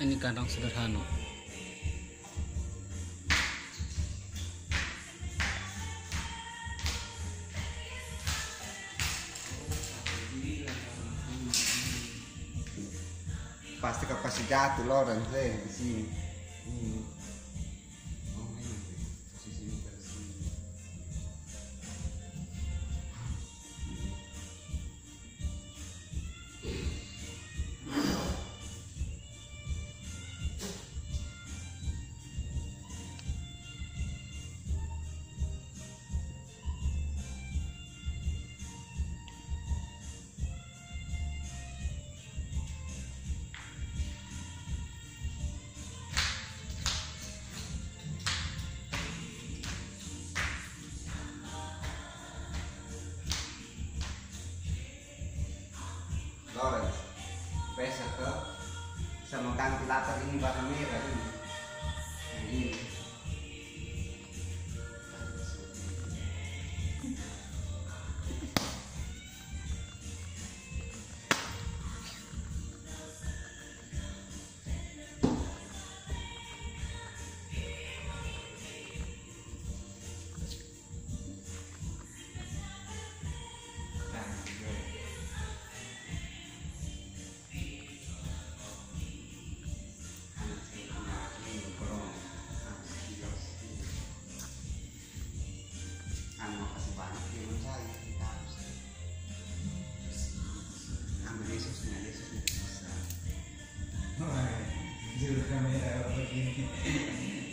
ini kandang sederhana pasti kapasi jatuh Lawrence deh di sini Hmm. Lawrence. Besok ke sama ventilator ini warna merah ini ini Natuurlijk gaan we eh,